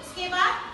उसके बाद